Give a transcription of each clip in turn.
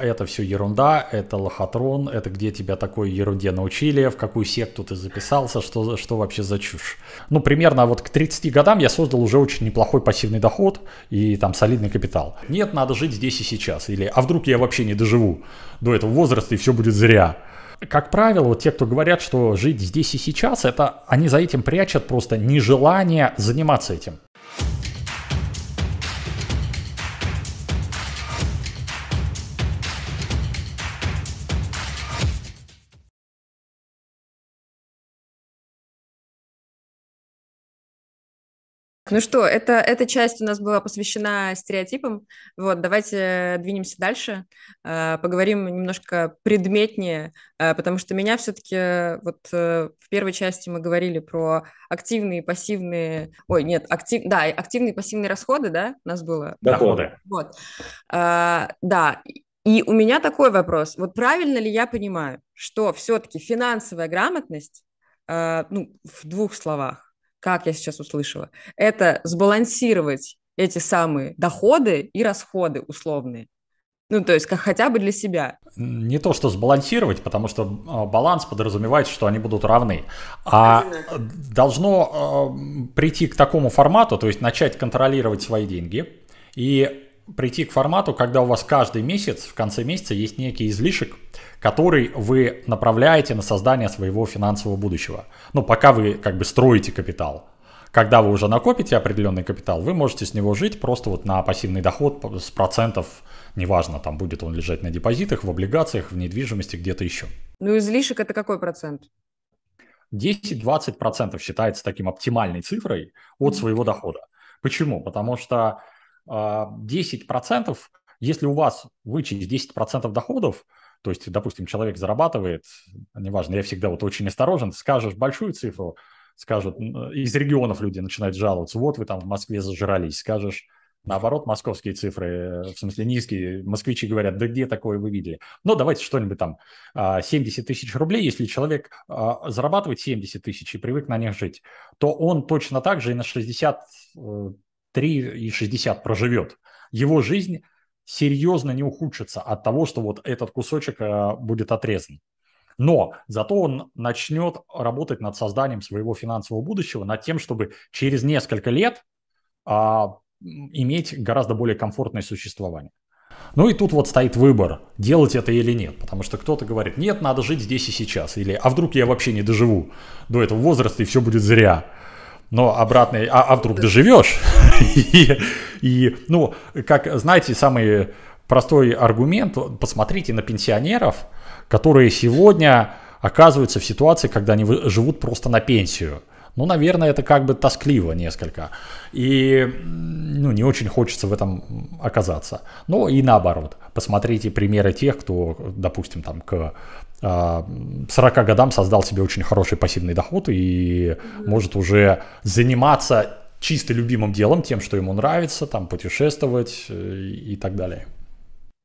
Это все ерунда, это лохотрон, это где тебя такой ерунде научили, в какую секту ты записался, что, что вообще за чушь. Ну, примерно вот к 30 годам я создал уже очень неплохой пассивный доход и там солидный капитал. Нет, надо жить здесь и сейчас. Или, а вдруг я вообще не доживу до этого возраста и все будет зря. Как правило, вот те, кто говорят, что жить здесь и сейчас, это они за этим прячут просто нежелание заниматься этим. Ну что, это, эта часть у нас была посвящена стереотипам. Вот, давайте двинемся дальше, э, поговорим немножко предметнее, э, потому что меня все-таки вот э, в первой части мы говорили про активные и пассивные, ой, нет, актив, да, активные и пассивные расходы, да, у нас было? Доходы. Вот, да, и у меня такой вопрос, вот правильно ли я понимаю, что все-таки финансовая грамотность, ну, в двух словах, как я сейчас услышала, это сбалансировать эти самые доходы и расходы условные. Ну, то есть как хотя бы для себя. Не то, что сбалансировать, потому что а, баланс подразумевает, что они будут равны. А должно э, прийти к такому формату, то есть начать контролировать свои деньги и прийти к формату, когда у вас каждый месяц, в конце месяца есть некий излишек, который вы направляете на создание своего финансового будущего. Ну, пока вы как бы строите капитал. Когда вы уже накопите определенный капитал, вы можете с него жить просто вот на пассивный доход с процентов, неважно, там будет он лежать на депозитах, в облигациях, в недвижимости, где-то еще. Ну, излишек это какой процент? 10-20% считается таким оптимальной цифрой от своего дохода. Почему? Потому что а, 10%, если у вас вычесть 10% доходов, то есть, допустим, человек зарабатывает, неважно, я всегда вот очень осторожен, скажешь большую цифру, скажут, из регионов люди начинают жаловаться, вот вы там в Москве зажрались, скажешь, наоборот, московские цифры, э, в смысле низкие, москвичи говорят, да где такое вы видели? Но давайте что-нибудь там, а, 70 тысяч рублей, если человек а, зарабатывает 70 тысяч и привык на них жить, то он точно так же и на 60 3 и 60 проживет. Его жизнь серьезно не ухудшится от того, что вот этот кусочек э, будет отрезан. Но зато он начнет работать над созданием своего финансового будущего, над тем, чтобы через несколько лет а, иметь гораздо более комфортное существование. Ну и тут вот стоит выбор, делать это или нет. Потому что кто-то говорит, нет, надо жить здесь и сейчас. Или, а вдруг я вообще не доживу до этого возраста и все будет зря. Но обратно, а, а вдруг доживешь? и, и, ну, как, знаете, самый простой аргумент, посмотрите на пенсионеров, которые сегодня оказываются в ситуации, когда они живут просто на пенсию. Ну, наверное, это как бы тоскливо несколько. И ну, не очень хочется в этом оказаться. Ну и наоборот. Посмотрите примеры тех, кто, допустим, там к 40 а, годам создал себе очень хороший пассивный доход и может уже заниматься чисто любимым делом, тем, что ему нравится, там путешествовать э, и так далее.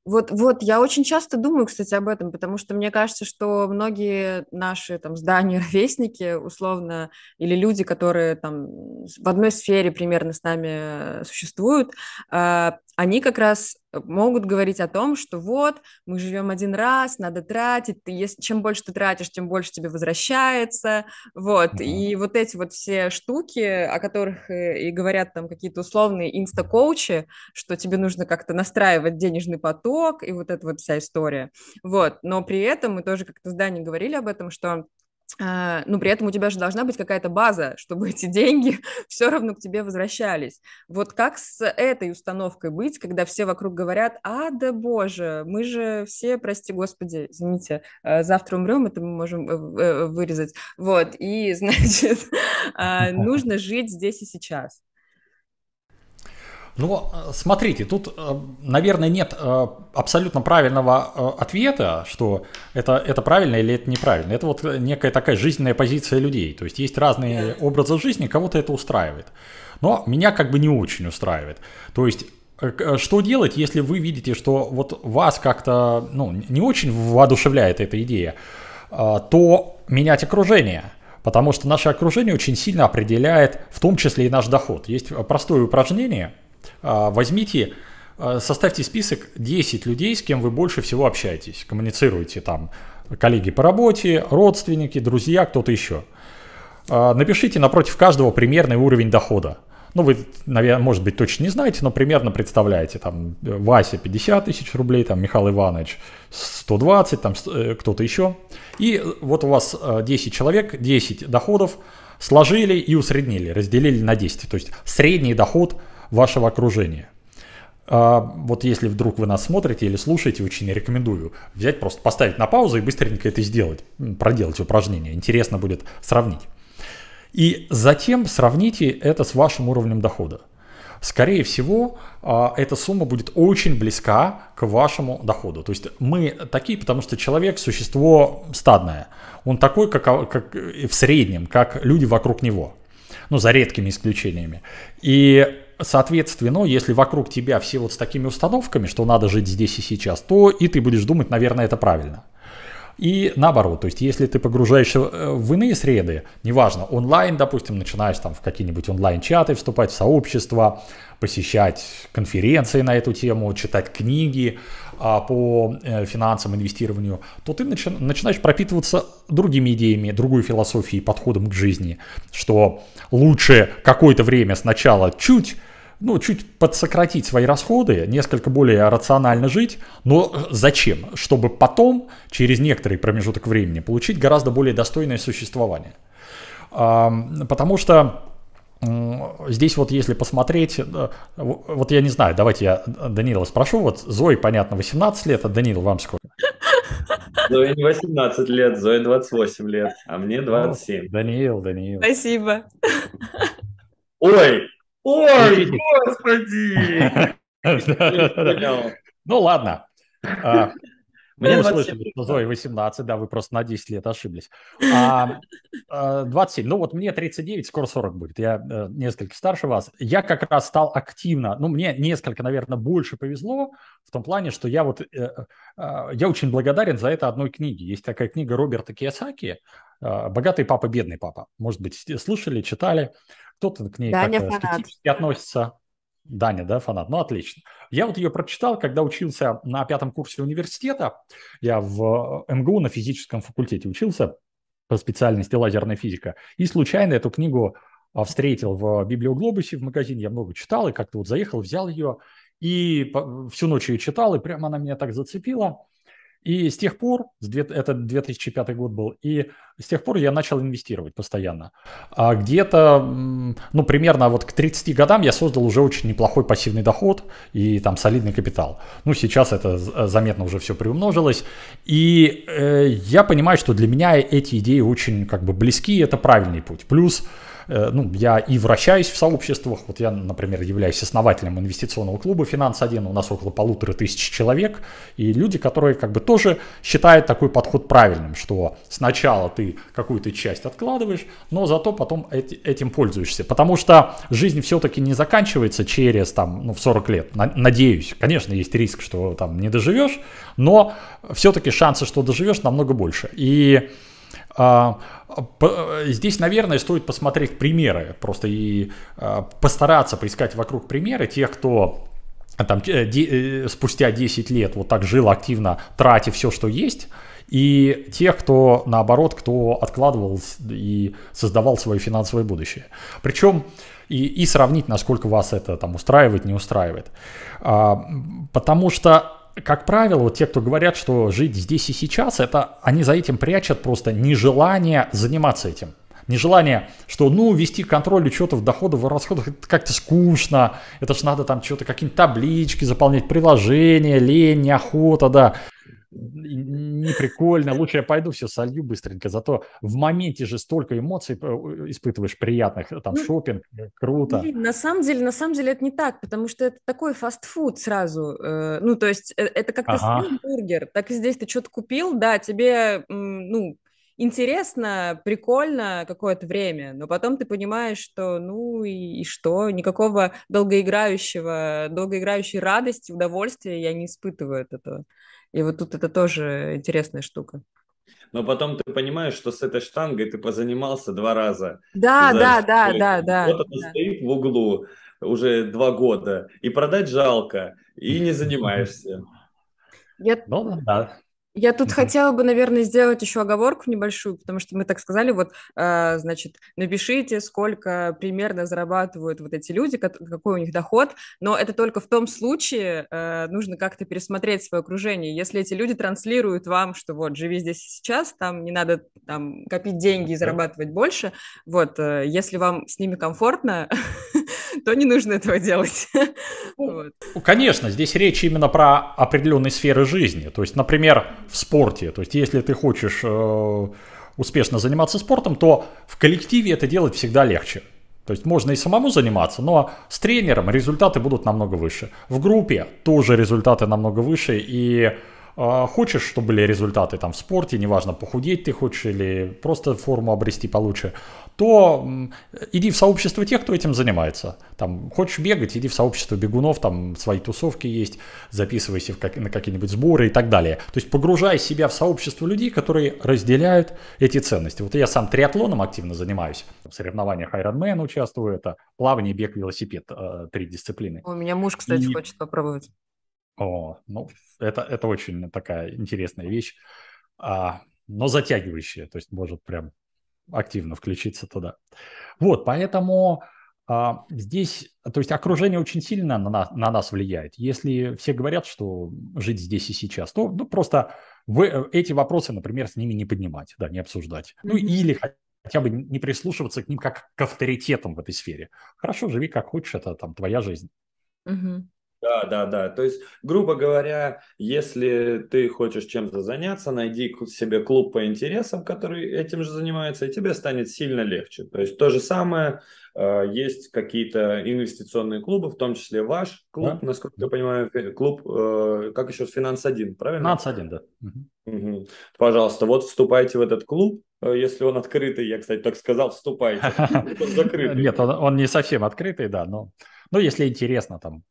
Вот, вот, я очень часто думаю, кстати, об этом, потому что мне кажется, что многие наши там здания, ровесники, условно, или люди, которые там в одной сфере примерно с нами существуют, а, они как раз могут говорить о том, что вот, мы живем один раз, надо тратить, ты, если, чем больше ты тратишь, тем больше тебе возвращается, вот, mm-hmm. и вот эти вот все штуки, о которых и, и говорят там какие-то условные инста-коучи, что тебе нужно как-то настраивать денежный поток, и вот эта вот вся история, вот, но при этом мы тоже как-то с Даней говорили об этом, что но при этом у тебя же должна быть какая-то база, чтобы эти деньги все равно к тебе возвращались. Вот как с этой установкой быть, когда все вокруг говорят, а, да боже, мы же все, прости господи, извините, а, завтра умрем, это мы можем э, э, вырезать. Вот, и, значит, а, нужно жить здесь и сейчас. Ну, смотрите, тут, э, наверное, нет э, абсолютно правильного э, ответа, что это, это правильно или это неправильно. Это вот некая такая жизненная позиция людей. То есть есть разные образы жизни, кого-то это устраивает. Но меня как бы не очень устраивает. То есть что делать, если вы видите, что вот вас как-то ну, не очень воодушевляет эта идея, то менять окружение. Потому что наше окружение очень сильно определяет в том числе и наш доход. Есть простое упражнение – возьмите э, составьте список 10 людей, с кем вы больше всего общаетесь, коммуницируете там, коллеги по работе, родственники, друзья, кто-то еще. Э, напишите напротив каждого примерный уровень дохода. Ну, вы, наверное, может быть, точно не знаете, но примерно представляете, там, Вася 50 тысяч рублей, там, Михаил Иванович 120, там, кто-то еще. И вот у вас 10 человек, 10 доходов, сложили и усреднили, разделили на 10. То есть средний доход вашего окружения. А, вот если вдруг вы нас смотрите или слушаете, очень рекомендую взять, просто поставить на паузу и быстренько это сделать, проделать упражнение. Интересно будет сравнить. И затем сравните это с вашим уровнем дохода. Скорее всего, а, эта сумма будет очень близка к вашему доходу. То есть мы такие, потому что человек – существо стадное. Он такой, как, как в среднем, как люди вокруг него. Ну, за редкими исключениями. И соответственно, если вокруг тебя все вот с такими установками, что надо жить здесь и сейчас, то и ты будешь думать, наверное, это правильно. И наоборот, то есть если ты погружаешься э, в иные среды, неважно, онлайн, допустим, начинаешь там в какие-нибудь онлайн-чаты вступать в сообщества, посещать конференции на эту тему, читать книги а, по э, финансам, инвестированию, то ты начи- начинаешь пропитываться другими идеями, другой философией, подходом к жизни, что лучше какое-то время сначала чуть ну, чуть подсократить свои расходы, несколько более рационально жить, но зачем? Чтобы потом, через некоторый промежуток времени, получить гораздо более достойное существование. Потому что Здесь вот если посмотреть, э, вот я не знаю, давайте я Данила спрошу, вот Зои, понятно, 18 лет, а Данил вам сколько? Зои не 18 лет, Зои 28 лет, а мне 27. Даниил, Даниил. Спасибо. Ой, Ой, господи! Ну ладно. А, мне услышали, что Зои 18, да, вы просто на 10 лет ошиблись. А, 27, а, ну вот мне 39, скоро 40 будет, я э, несколько старше вас. Я как раз стал активно, ну мне несколько, наверное, больше повезло в том плане, что я вот, э, э, я очень благодарен за это одной книге. Есть такая книга Роберта Киясаки «Богатый папа, бедный папа». Может быть, слышали, читали. Кто-то к ней Даня как скептически относится. Даня, да, фанат? Ну, отлично. Я вот ее прочитал, когда учился на пятом курсе университета. Я в МГУ на физическом факультете учился по специальности лазерная физика. И случайно эту книгу а, встретил в Библиоглобусе в магазине. Я много читал и как-то вот заехал, взял ее. И всю ночь ее читал, и прямо она меня так зацепила. И с тех пор, это 2005 год был, и с тех пор я начал инвестировать постоянно. А где-то, ну, примерно вот к 30 годам я создал уже очень неплохой пассивный доход и там солидный капитал. Ну, сейчас это заметно уже все приумножилось. И э, я понимаю, что для меня эти идеи очень как бы близки, это правильный путь. Плюс Э, ну, я и вращаюсь в сообществах. Вот я, например, являюсь основателем инвестиционного клуба «Финанс-1». У нас около полутора тысяч человек. И люди, которые как бы тоже считают такой подход правильным, что сначала ты какую-то часть откладываешь, но зато потом этим пользуешься. Потому что жизнь все-таки не заканчивается через там, ну, в 40 лет. Надеюсь. Конечно, есть риск, что там не доживешь, но все-таки шансы, что доживешь, намного больше. И здесь, наверное, стоит посмотреть примеры, просто и а, постараться поискать вокруг примеры тех, кто там, э, спустя 10 лет вот так жил активно, тратя все, что есть, и тех, кто, наоборот, кто откладывал и создавал свое финансовое будущее. Причем и, и сравнить, насколько вас это там устраивает, не устраивает. А, потому что как правило, вот те, кто говорят, что жить здесь и сейчас, это они за этим прячут просто нежелание заниматься этим. Нежелание, что, ну, вести контроль учетов доходов и расходов, это как-то скучно, это ж надо там что-то, какие-то таблички заполнять, приложения, лень, неохота, да не прикольно, лучше я пойду все солью быстренько, зато в моменте же столько эмоций э, испытываешь приятных, там ну, шопинг, э, круто. На самом деле, на самом деле это не так, потому что это такой фастфуд сразу, э, ну то есть это как-то ага. бургер, так и здесь ты что-то купил, да, тебе, ну, интересно, прикольно какое-то время, но потом ты понимаешь, что ну и, и что, никакого долгоиграющего, долгоиграющей радости, удовольствия я не испытываю от этого. И вот тут это тоже интересная штука. Но потом ты понимаешь, что с этой штангой ты позанимался два раза. Да, да, да, да, да. Вот она да. стоит в углу, уже два года, и продать жалко, и не занимаешься. Я... Ну, да. Я тут хотела бы, наверное, сделать еще оговорку небольшую, потому что мы так сказали, вот, э, значит, напишите, сколько примерно зарабатывают вот эти люди, какой у них доход, но это только в том случае э, нужно как-то пересмотреть свое окружение. Если эти люди транслируют вам, что вот, живи здесь и сейчас, там не надо там копить деньги и зарабатывать больше, вот, э, если вам с ними комфортно, то не нужно этого делать. Ну, конечно, здесь речь именно про определенные сферы жизни. То есть, например, в спорте. То есть, если ты хочешь э, успешно заниматься спортом, то в коллективе это делать всегда легче. То есть можно и самому заниматься, но с тренером результаты будут намного выше. В группе тоже результаты намного выше, и а, хочешь, чтобы были результаты там в спорте, неважно, похудеть ты хочешь или просто форму обрести получше, то иди в сообщество тех, кто этим занимается. Там, хочешь бегать, иди в сообщество бегунов, там свои тусовки есть, записывайся в как, на какие-нибудь сборы и так далее. То есть погружай себя в сообщество людей, которые разделяют эти ценности. Вот я сам триатлоном активно занимаюсь, в соревнованиях Ironman участвую, это плавание, бег, велосипед, э, три дисциплины. У меня муж, кстати, и... хочет попробовать. О, ну, это, это очень такая интересная вещь, а, но затягивающая, то есть может прям активно включиться туда. Вот, поэтому а, здесь, то есть окружение очень сильно на нас, на нас влияет. Если все говорят, что жить здесь и сейчас, то ну, просто вы, эти вопросы, например, с ними не поднимать, да, не обсуждать. Mm-hmm. Ну или хотя бы не прислушиваться к ним как к авторитетам в этой сфере. Хорошо, живи как хочешь, это там твоя жизнь. Mm-hmm. Да, да, да. То есть, грубо говоря, если ты хочешь чем-то заняться, найди себе клуб по интересам, который этим же занимается, и тебе станет сильно легче. То есть то же самое, э, есть какие-то инвестиционные клубы, в том числе ваш клуб, да. насколько я понимаю, клуб, э, как еще, Финанс-1, правильно? Финанс-1, да. Угу. Пожалуйста, вот вступайте в этот клуб, э, если он открытый, я, кстати, так сказал, вступайте. Нет, он не совсем открытый, да, но но если интересно, там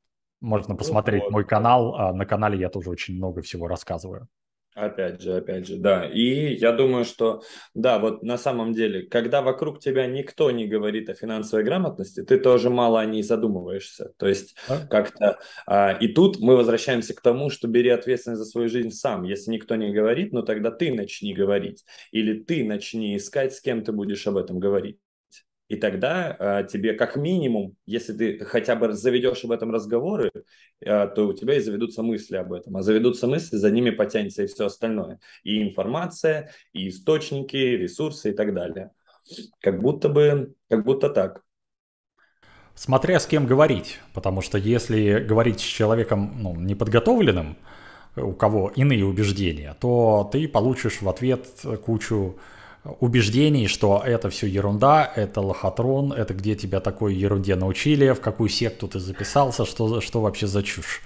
можно ну посмотреть вот. мой канал. А на канале я тоже очень много всего рассказываю. Опять же, опять же, да. И я думаю, что, да, вот на самом деле, когда вокруг тебя никто не говорит о финансовой грамотности, ты тоже мало о ней задумываешься. То есть а? как-то... А, и тут мы возвращаемся к тому, что бери ответственность за свою жизнь сам. Если никто не говорит, ну тогда ты начни говорить. Или ты начни искать, с кем ты будешь об этом говорить. И тогда э, тебе как минимум, если ты хотя бы заведешь об этом разговоры, э, то у тебя и заведутся мысли об этом. А заведутся мысли, за ними потянется и все остальное. И информация, и источники, и ресурсы и так далее. Как будто бы, как будто так. Смотря с кем говорить, потому что если говорить с человеком ну, неподготовленным, у кого иные убеждения, то ты получишь в ответ кучу убеждений, что это все ерунда, это лохотрон, это где тебя такой ерунде научили, в какую секту ты записался, что, что вообще за чушь.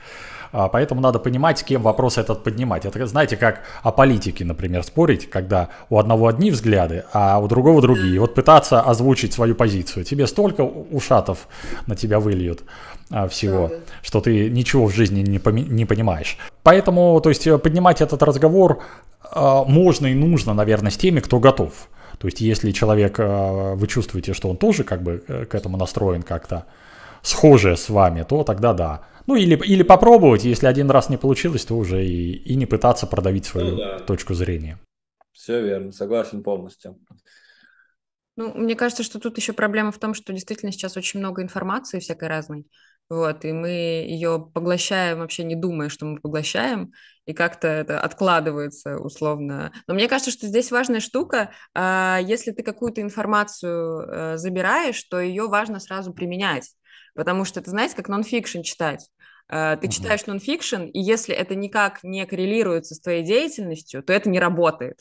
А, поэтому надо понимать, с кем вопрос этот поднимать. Это, знаете, как о политике, например, спорить, когда у одного одни взгляды, а у другого другие. Вот пытаться озвучить свою позицию. Тебе столько ушатов на тебя выльют а, всего, что ты ничего в жизни не, не понимаешь. Поэтому, то есть, поднимать этот разговор можно и нужно, наверное, с теми, кто готов. То есть, если человек, а, вы чувствуете, что он тоже как бы э, к этому настроен как-то схоже с вами, то тогда да. Ну или, или попробовать, если один раз не получилось, то уже и, и не пытаться продавить свою ну, да. точку зрения. Все верно, согласен полностью. Ну, мне кажется, что тут еще проблема в том, что действительно сейчас очень много информации всякой разной. Вот, и мы ее поглощаем, вообще не думая, что мы поглощаем, и как-то это откладывается условно. Но мне кажется, что здесь важная штука, а, если ты какую-то информацию э, забираешь, то ее важно сразу применять, потому что это, знаете, как нон-фикшн читать. А, ты читаешь нон-фикшн, и если это никак не коррелируется с твоей деятельностью, то это не работает.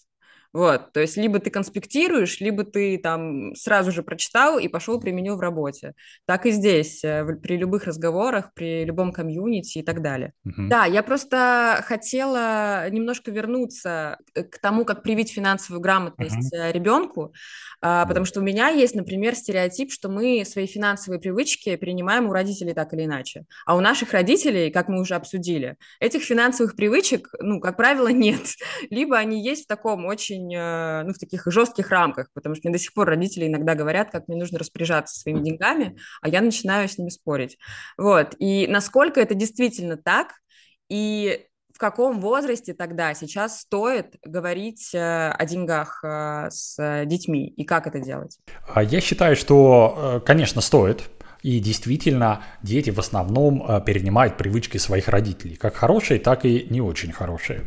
Вот, то есть либо ты конспектируешь, либо ты там сразу же прочитал и пошел применил в работе. Так и здесь, э, при любых разговорах, при любом комьюнити и так далее. Uh-huh. Да, я просто хотела немножко вернуться к тому, как привить финансовую грамотность uh-huh. ребенку, а, потому что у меня есть, например, стереотип, что мы свои финансовые привычки принимаем у родителей так или иначе. А у наших родителей, как мы уже обсудили, этих финансовых привычек, ну, как правило, нет. Либо они есть в таком очень очень, э, ну, в таких жестких рамках, потому что мне до сих пор родители иногда говорят, как мне нужно распоряжаться своими деньгами, а я начинаю с ними спорить. Вот, и насколько это действительно так, и в каком возрасте тогда сейчас стоит говорить э, о деньгах э, с детьми, и как это делать? А я считаю, что, конечно, стоит, и действительно, дети в основном перенимают привычки своих родителей, как хорошие, так и не очень хорошие.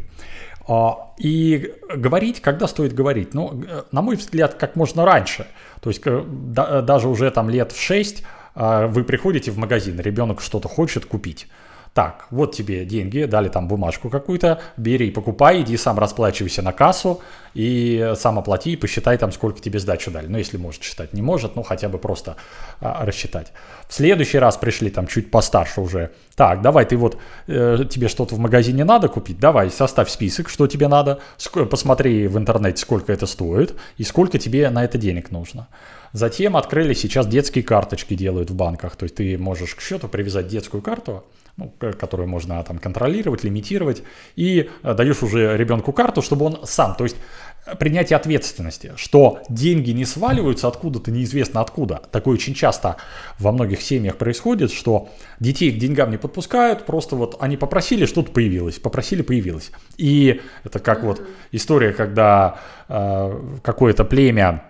А, и говорить, когда стоит говорить? Ну, э, на мой взгляд, как можно раньше. То есть э, даже уже там лет в 6 вы приходите в магазин, ребенок что-то хочет купить так, вот тебе деньги, дали там бумажку какую-то, бери, покупай, иди сам расплачивайся на кассу и сам оплати и посчитай там, сколько тебе сдачу дали. Ну, если может считать, не может, ну, хотя бы просто а, рассчитать. В следующий раз пришли там чуть постарше уже. Так, давай, ты вот, э, тебе что-то в магазине надо купить, давай, составь список, что тебе надо, посмотри в интернете, сколько это стоит и сколько тебе на это денег нужно. Затем открыли сейчас детские карточки делают в банках, то есть ты можешь к счету привязать детскую карту, ну, которую можно там контролировать, лимитировать, и э, даешь уже ребенку карту, чтобы он сам, то есть э, принятие ответственности, что деньги не сваливаются откуда-то неизвестно откуда. Такое очень часто во многих семьях происходит, что детей к деньгам не подпускают, просто вот они попросили, что-то появилось, попросили, появилось. И это как вот история, когда э, какое-то племя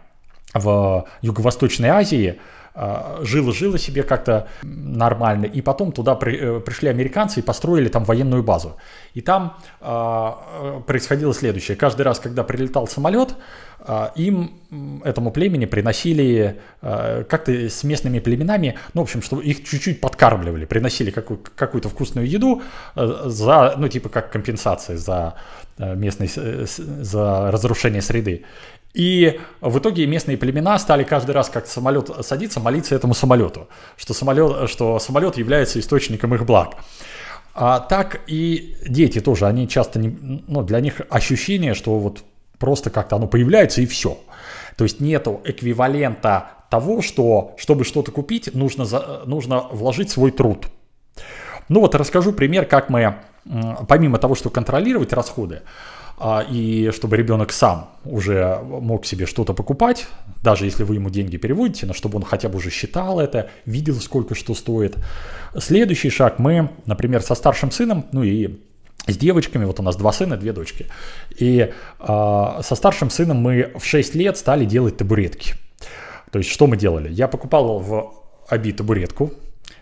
в Юго-Восточной Азии а, жило-жило себе как-то нормально, и потом туда при, э, пришли американцы и построили там военную базу. И там э, происходило следующее. Каждый раз, когда прилетал самолет, э, им, этому племени, приносили э, как-то с местными племенами, ну, в общем, что их чуть-чуть подкармливали, приносили какую- какую-то вкусную еду э, за, ну, типа как компенсация за местный, за разрушение среды. И в итоге местные племена стали каждый раз, как самолет садится, молиться этому самолету, что самолет, что самолет является источником их благ. А так и дети тоже, они часто, не, ну, для них ощущение, что вот просто как-то оно появляется и все. То есть нету эквивалента того, что чтобы что-то купить, нужно, за, нужно вложить свой труд. Ну вот расскажу пример, как мы, помимо того, что контролировать расходы, и чтобы ребенок сам уже мог себе что-то покупать, даже если вы ему деньги переводите, но чтобы он хотя бы уже считал это, видел, сколько что стоит. Следующий шаг мы, например, со старшим сыном, ну и с девочками, вот у нас два сына, две дочки, и э, со старшим сыном мы в 6 лет стали делать табуретки. То есть что мы делали? Я покупал в Аби табуретку,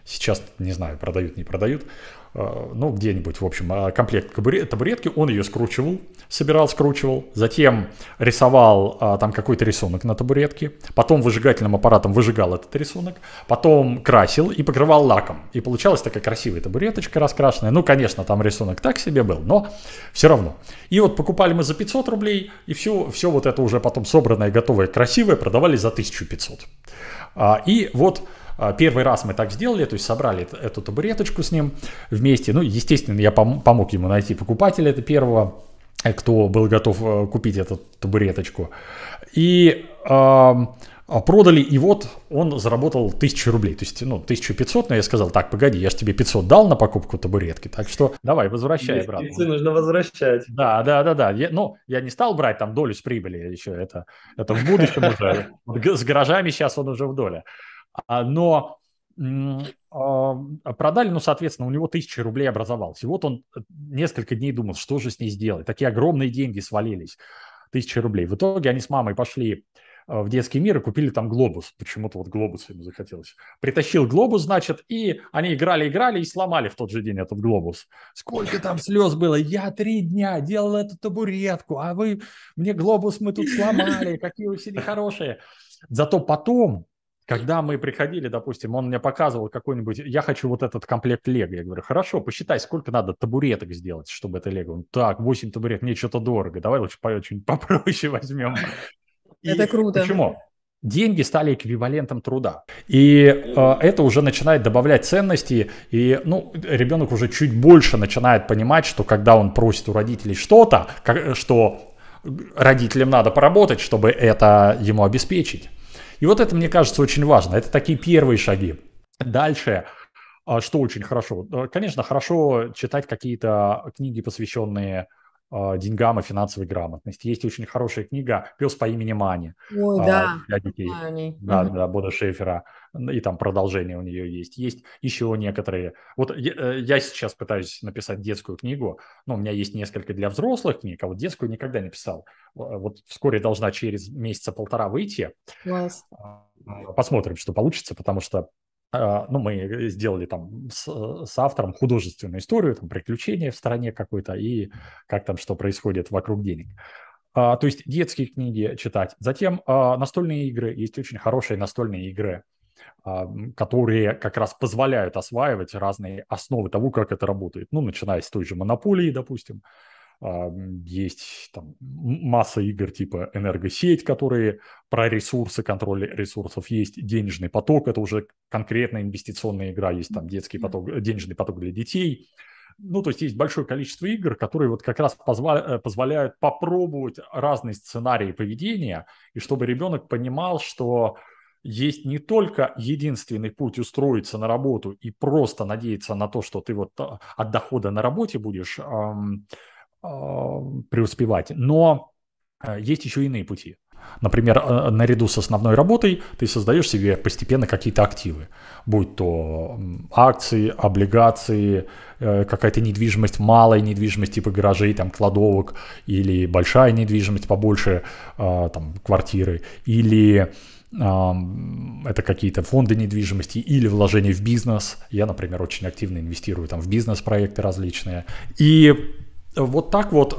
сейчас не знаю, продают, не продают, ну, где-нибудь, в общем, э, комплект табуретки, он ее скручивал, собирал, скручивал, затем рисовал а, там какой-то рисунок на табуретке, потом выжигательным аппаратом выжигал этот рисунок, потом красил и покрывал лаком. И получалась такая красивая табуреточка раскрашенная. Ну, конечно, там рисунок так себе был, но все равно. И вот покупали мы за 500 рублей, и все, все вот это уже потом собранное, готовое, красивое продавали за 1500. А, и вот первый раз мы так сделали, то есть собрали эту табуреточку с ним вместе. Ну, естественно, я помог ему найти покупателя это первого, э, кто был готов э, купить эту табуреточку. И э, продали, и вот он заработал 1000 рублей, то есть, ну, 1500, но я сказал, так, погоди, я же тебе 500 дал на покупку табуретки, так что давай, возвращай обратно. нужно возвращать. Да, да, да, да, я, ну, я не стал брать там долю с прибыли еще, это, это в будущем уже, с гаражами сейчас он уже в доле. А, но а, продали, ну, соответственно, у него тысячи рублей образовалось. И вот он э, несколько дней думал, что же с ней сделать. Такие огромные деньги свалились, тысячи рублей. В итоге они с мамой пошли в детский мир и купили там глобус. Почему-то вот глобус ему захотелось. Притащил глобус, значит, и они играли-играли и сломали в тот же день этот глобус. Сколько там слез было. Я три дня делал эту табуретку, а вы мне глобус мы тут сломали. Какие вы все нехорошие. Зато потом когда мы приходили, допустим, он мне показывал какой-нибудь, я хочу вот этот комплект лего. Я говорю, хорошо, посчитай, сколько надо табуреток сделать, чтобы это лего. Он, так, 8 табурет, мне что-то дорого, давай лучше очень попроще возьмем. Это круто. Почему? деньги стали эквивалентом труда. И э, это уже начинает добавлять ценности, и ну, ребенок уже чуть больше начинает понимать, что когда он просит у родителей что-то, что родителям надо поработать, чтобы это ему обеспечить. И вот это, мне кажется, очень важно. Это такие первые шаги. Дальше, а, что очень хорошо. Конечно, хорошо читать какие-то книги, посвященные деньгам и финансовой грамотности. Есть очень хорошая книга «Пес по имени Мани» Ой, да. для детей. Да, да, Бода Шефера. И там продолжение у нее есть. Есть еще некоторые. Вот я, э, я сейчас пытаюсь написать детскую книгу. Ну, у меня есть несколько для взрослых книг, а вот детскую никогда не писал. Вот вскоре должна через месяца полтора выйти. Класс. Посмотрим, что получится, потому что а, ну, мы сделали там с, с автором художественную историю, там, приключения в стране какой-то и как там что происходит вокруг денег. А, то есть детские книги читать. Затем а, настольные игры. Есть очень хорошие настольные игры, а, которые как раз позволяют осваивать разные основы того, как это работает. Ну, начиная с той же монополии, допустим, есть там масса игр типа энергосеть, которые про ресурсы, контроль ресурсов. Есть денежный поток, это уже конкретная инвестиционная игра. Есть там детский поток, денежный поток для детей. Ну, то есть есть большое количество игр, которые вот как раз позволя- э, позволяют попробовать разные сценарии поведения, и чтобы ребенок понимал, что есть не только единственный путь устроиться на работу и просто надеяться на то, что ты вот а, от дохода на работе будешь эм, а, преуспевать. Но а, есть еще иные пути. Например, а, наряду с основной работой ты создаешь себе постепенно какие-то активы, будь то акции, облигации, э, какая-то недвижимость, малая недвижимость типа гаражей, там, кладовок, или большая недвижимость побольше, там, квартиры, или это какие-то фонды недвижимости или вложения в бизнес. Я, например, очень активно инвестирую там в бизнес-проекты различные. И вот так вот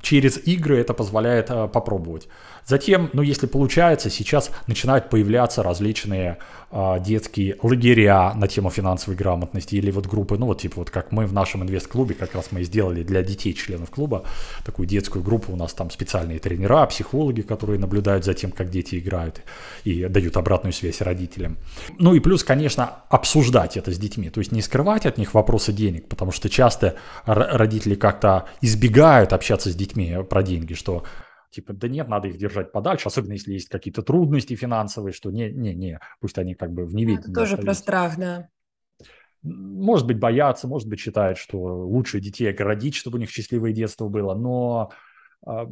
через игры это позволяет э, попробовать. Затем, ну если получается, сейчас начинают появляться различные э, детские лагеря на тему финансовой грамотности или вот группы, ну вот типа вот как мы в нашем инвест-клубе, как раз мы сделали для детей, членов клуба, такую детскую группу, у нас там специальные тренера, психологи, которые наблюдают за тем, как дети играют и дают обратную связь родителям. Ну и плюс, конечно, обсуждать это с детьми, то есть не скрывать от них вопросы денег, потому что часто родители как-то избегают общаться с детьми про деньги, что Типа, да нет, надо их держать подальше, особенно если есть какие-то трудности финансовые, что не-не-не, пусть они как бы в ну, неведении. Это тоже остаются. про страх, да. Может быть, боятся, может быть, считают, что лучше детей оградить, чтобы у них счастливое детство было, но э,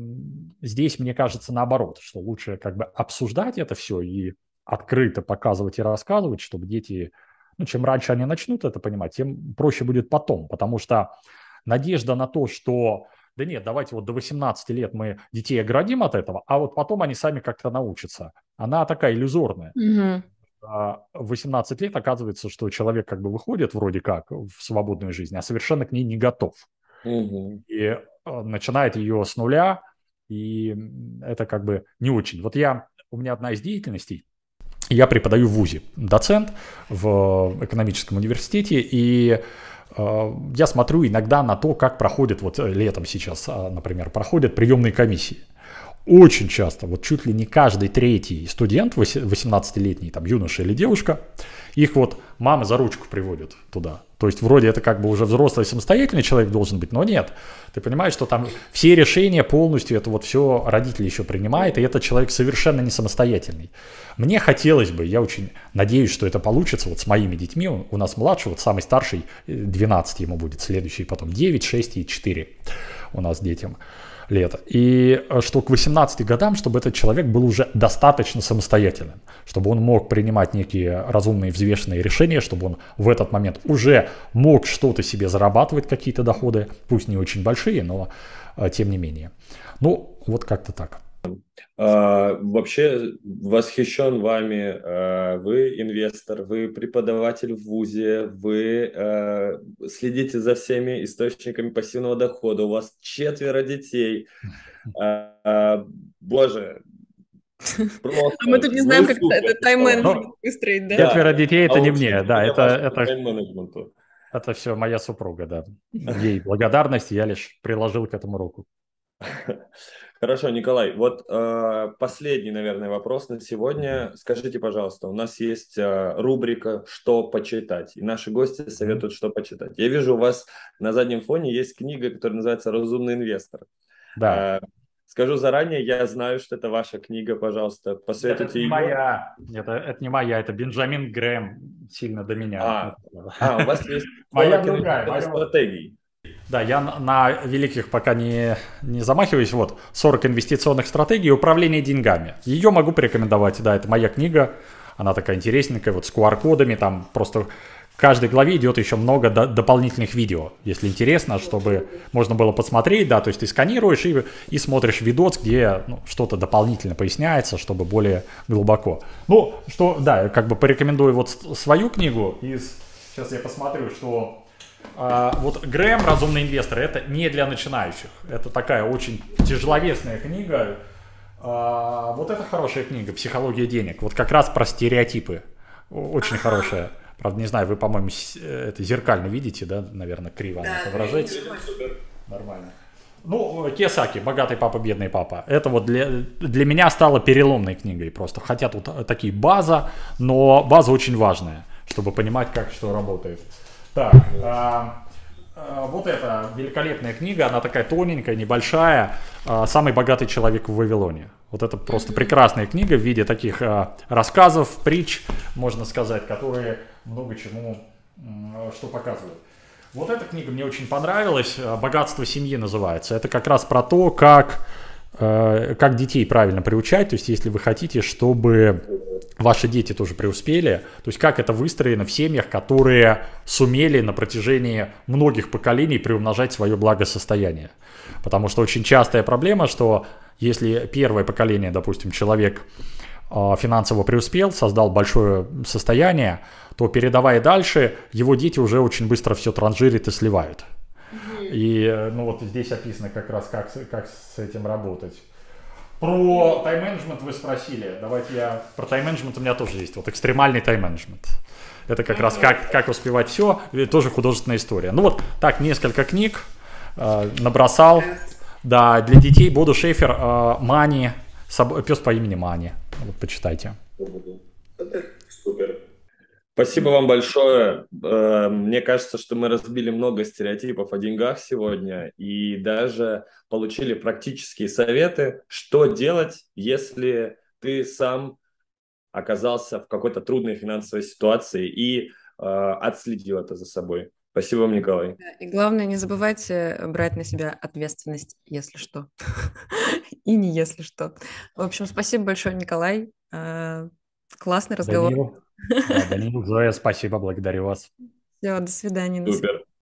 здесь, мне кажется, наоборот, что лучше как бы обсуждать это все и открыто показывать и рассказывать, чтобы дети, ну, чем раньше они начнут это понимать, тем проще будет потом, потому что надежда на то, что да нет, давайте вот до 18 лет мы детей оградим от этого, а вот потом они сами как-то научатся. Она такая иллюзорная. Угу. В 18 лет оказывается, что человек как бы выходит вроде как в свободную жизнь, а совершенно к ней не готов. Угу. И э, начинает ее с нуля, и это как бы не очень. Вот я, у меня одна из деятельностей, я преподаю в ВУЗе, доцент в экономическом университете, и Э, я смотрю иногда на то, как проходят, вот э, летом сейчас, а, например, проходят приемные комиссии. Очень часто, вот чуть ли не каждый третий студент, 18-летний там юноша или девушка, их вот мама за ручку приводит туда. То есть вроде это как бы уже взрослый самостоятельный человек должен быть, но нет. Ты понимаешь, что там все решения полностью, это вот все родители еще принимают, и этот человек совершенно не самостоятельный. Мне хотелось бы, я очень надеюсь, что это получится вот с моими детьми. У нас младший, вот самый старший, 12 ему будет, следующий потом 9, 6 и 4 у нас детям лет. И э, что к 18 годам, чтобы этот человек был уже достаточно самостоятельным, чтобы он мог принимать некие разумные взвешенные решения, чтобы он в этот момент уже мог что-то себе зарабатывать, какие-то доходы, пусть не очень большие, но э, тем не менее. Ну, вот как-то так. А, вообще восхищен вами. А, вы инвестор, вы преподаватель в ВУЗе, вы а, следите за всеми источниками пассивного дохода, у вас четверо детей. Боже, Просто. Мы тут не знаем, как это тайм-менеджмент выстроить, да? Четверо детей это не мне, да, это, это, это все моя супруга, да. Ей благодарность, я лишь приложил к этому руку. Хорошо, Николай, вот э, последний, наверное, вопрос на сегодня. Скажите, пожалуйста, у нас есть э, рубрика «Что почитать?» И наши гости советуют, что почитать. Я вижу, у вас на заднем фоне есть книга, которая называется «Разумный инвестор». Да. Э, скажу заранее, я знаю, что это ваша книга, пожалуйста, посоветуйте это не ее. моя, это, это не моя, это Бенджамин Грэм, сильно до меня. А, а у вас есть моя другая, стратегий. Да, я на великих пока не, не замахиваюсь. Вот, 40 инвестиционных стратегий управления деньгами. Ее могу порекомендовать, да, это моя книга. Она такая интересненькая, вот с QR-кодами, там просто в каждой главе идет еще много до, дополнительных видео, если интересно, чтобы можно было посмотреть, да, то есть ты сканируешь и, и смотришь видос, где ну, что-то дополнительно поясняется, чтобы более глубоко. Ну, что, да, как бы порекомендую вот свою книгу из, сейчас я посмотрю, что а, вот Грэм «Разумный инвестор» это не для начинающих, это такая очень тяжеловесная книга, а, вот это хорошая книга «Психология денег», вот как раз про стереотипы, очень хорошая. Правда, не знаю, вы, по-моему, э, это зеркально видите, да, наверное, криво да, она отображается. Нормально. Ну, Кесаки, «Богатый папа, бедный папа». Это вот для, для меня стало переломной книгой просто. Хотя тут э, такие база, но база очень важная, чтобы понимать, как что работает. Так, а, а, вот эта великолепная книга, она такая тоненькая, небольшая. А, «Самый богатый человек в Вавилоне». Вот это просто прекрасная книга в виде таких а, рассказов, притч, можно сказать, которые много чему что показывают. Вот эта книга мне очень понравилась. «Богатство семьи» называется. Это как раз про то, как, как детей правильно приучать. То есть, если вы хотите, чтобы ваши дети тоже преуспели, то есть как это выстроено в семьях, которые сумели на протяжении многих поколений приумножать свое благосостояние. Потому что очень частая проблема, что если первое поколение, допустим, человек а, финансово преуспел, создал большое состояние, то передавая дальше, его дети уже очень быстро все транжирят и сливают. И э, ну вот здесь описано как раз, как, как с этим работать. Про тайм-менеджмент вы спросили. Давайте я... Про тайм-менеджмент у меня тоже есть. Вот экстремальный тайм-менеджмент. Это как раз как, как успевать все. тоже художественная история. Ну вот так, несколько книг э, набросал. Да, для детей Боду Шефер э, Мани, пес по имени Мани. Вот почитайте. Супер. Спасибо вам большое. Э, мне кажется, что мы разбили много стереотипов о деньгах сегодня и даже получили практические советы, что делать, если ты сам оказался в какой-то трудной финансовой ситуации и э, отследил это за собой. Спасибо вам, Николай. И главное, не забывайте брать на себя ответственность, если что. И не если что. В общем, спасибо большое, Николай. Э, классный разговор. Данил, Зоя, спасибо, благодарю вас. Все, до свидания. Супер.